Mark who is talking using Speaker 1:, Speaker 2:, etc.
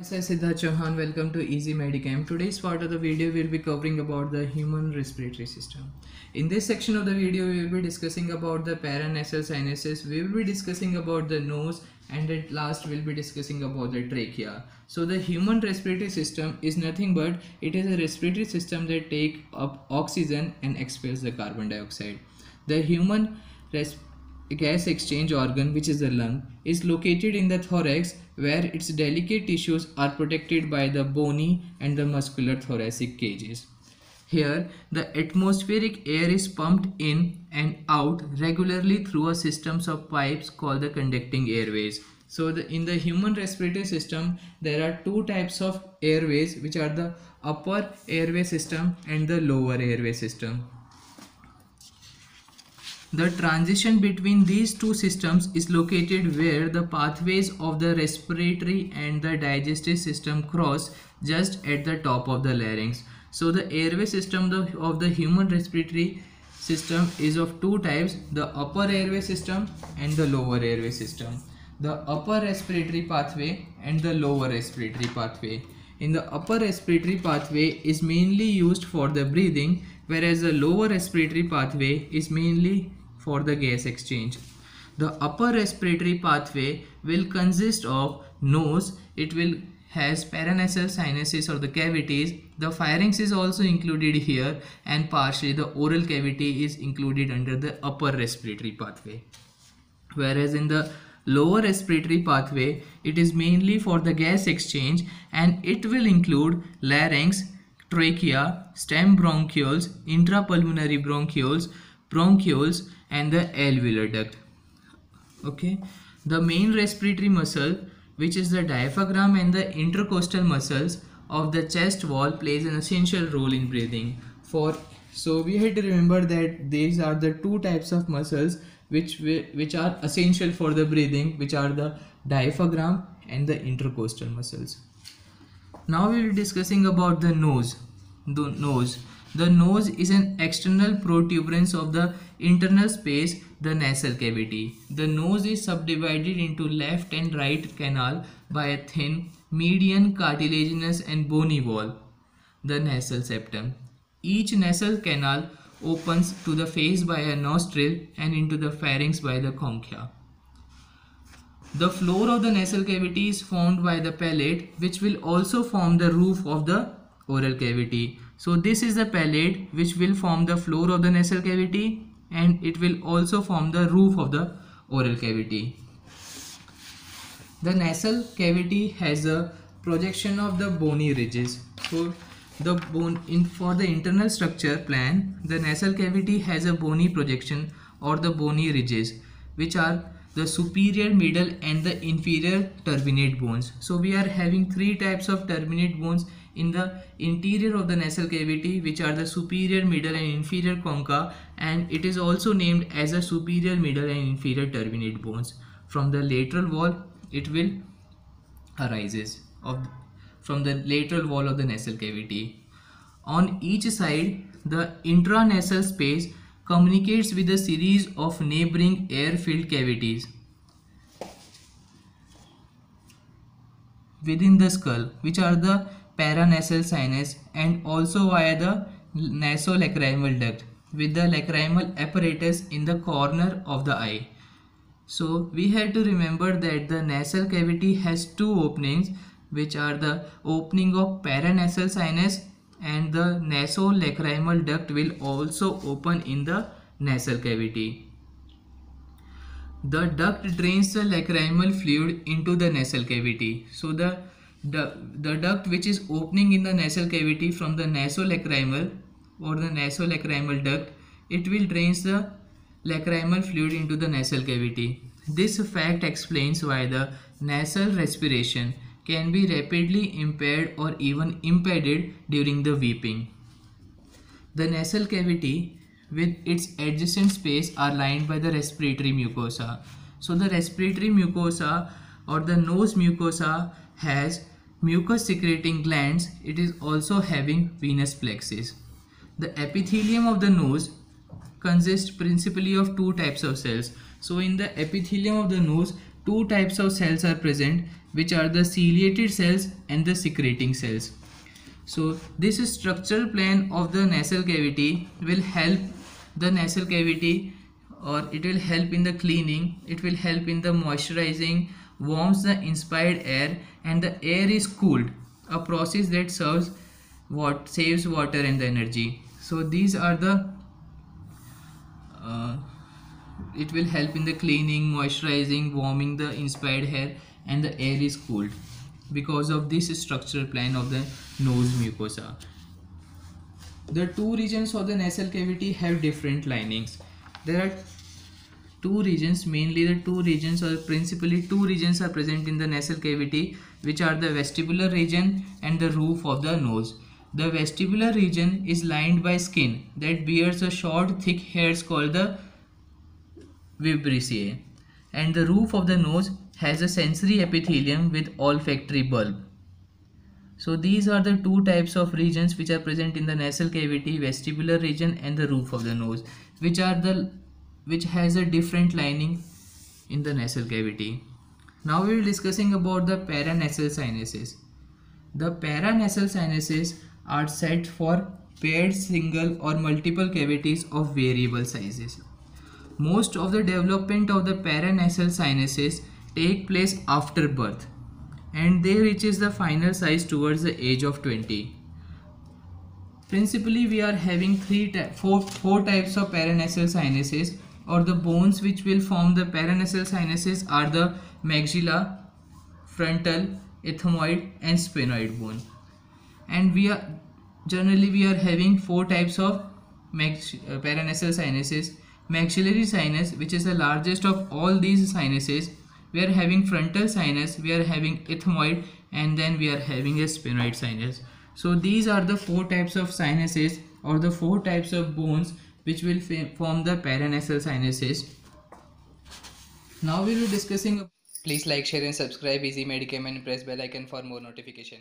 Speaker 1: Is Siddharth Chauhan. Welcome to Easy MedChem. Today's part of the video we'll be covering about the human respiratory system. In this section of the video we will be discussing about the paranasal sinuses. We will be discussing about the nose and at last we'll be discussing about the trachea. So the human respiratory system is nothing but it is a respiratory system that take up oxygen and expels the carbon dioxide. The human respiratory gas exchange organ which is the lung is located in the thorax where its delicate tissues are protected by the bony and the muscular thoracic cages. Here the atmospheric air is pumped in and out regularly through a system of pipes called the conducting airways. So the, in the human respiratory system there are two types of airways which are the upper airway system and the lower airway system. The transition between these two systems is located where the pathways of the respiratory and the digestive system cross just at the top of the larynx. So the airway system of the human respiratory system is of two types the upper airway system and the lower airway system. The upper respiratory pathway and the lower respiratory pathway. In the upper respiratory pathway is mainly used for the breathing whereas the lower respiratory pathway is mainly for the gas exchange. The upper respiratory pathway will consist of nose, it will has paranasal sinuses or the cavities. The pharynx is also included here and partially the oral cavity is included under the upper respiratory pathway. Whereas in the lower respiratory pathway, it is mainly for the gas exchange and it will include larynx, trachea, stem bronchioles, intrapulmonary bronchioles, bronchioles and the alveolar duct. Okay? The main respiratory muscle which is the diaphragm and the intercostal muscles of the chest wall plays an essential role in breathing. For so we have to remember that these are the two types of muscles which which are essential for the breathing which are the diaphragm and the intercostal muscles. Now we will be discussing about the nose. The nose the nose is an external protuberance of the internal space, the nasal cavity. The nose is subdivided into left and right canal by a thin median cartilaginous and bony wall, the nasal septum. Each nasal canal opens to the face by a nostril and into the pharynx by the concha. The floor of the nasal cavity is formed by the palate which will also form the roof of the oral cavity. So this is the palate which will form the floor of the nasal cavity and it will also form the roof of the oral cavity. The nasal cavity has a projection of the bony ridges. So the bone in for the internal structure plan, the nasal cavity has a bony projection or the bony ridges which are the superior middle and the inferior turbinate bones so we are having three types of turbinate bones in the interior of the nasal cavity which are the superior middle and inferior concha and it is also named as a superior middle and inferior turbinate bones. From the lateral wall it will arises of from the lateral wall of the nasal cavity. On each side the intranasal space communicates with a series of neighboring air-filled cavities within the skull which are the paranasal sinus and also via the nasolacrimal duct with the lacrimal apparatus in the corner of the eye. So we have to remember that the nasal cavity has two openings which are the opening of paranasal sinus and the nasolacrimal duct will also open in the nasal cavity. The duct drains the lacrimal fluid into the nasal cavity. So the, the, duct which is opening in the nasal cavity from the nasolacrimal or the nasolacrimal duct, it will drains the lacrimal fluid into the nasal cavity. This fact explains why the nasal respiration can be rapidly impaired or even impeded during the weeping. The nasal cavity with its adjacent space are lined by the respiratory mucosa. So the respiratory mucosa or the nose mucosa has mucus secreting glands. It is also having venous plexus. The epithelium of the nose consists principally of two types of cells. So in the epithelium of the nose, two types of cells are present which are the ciliated cells and the secreting cells. So this structural plan of the nasal cavity will help the nasal cavity or it will help in the cleaning, it will help in the moisturizing, warms the inspired air and the air is cooled, a process that serves what saves water and the energy. So these are the uh, it will help in the cleaning, moisturizing, warming the inspired hair and the air is cooled because of this structural plan of the nose mucosa. The two regions of the nasal cavity have different linings. There are two regions, mainly the two regions or principally two regions are present in the nasal cavity which are the vestibular region and the roof of the nose. The vestibular region is lined by skin that bears a short thick hairs called the vibrissae and the roof of the nose has a sensory epithelium with olfactory bulb. So these are the two types of regions which are present in the nasal cavity, vestibular region and the roof of the nose, which are the which has a different lining in the nasal cavity. Now we will discussing about the paranasal sinuses. The paranasal sinuses are set for paired single or multiple cavities of variable sizes. Most of the development of the paranasal sinuses take place after birth and they reaches the final size towards the age of 20. Principally we are having three four, four types of paranasal sinuses or the bones which will form the paranasal sinuses are the maxilla, frontal, ethmoid and sphenoid bone. And we are generally we are having four types of max, uh, paranasal sinuses maxillary sinus which is the largest of all these sinuses we are having frontal sinus we are having ethmoid and then we are having a sphenoid sinus so these are the four types of sinuses or the four types of bones which will form the paranasal sinuses. Now we will be discussing
Speaker 2: please like share and subscribe. Easy MedChem and press bell icon for more notification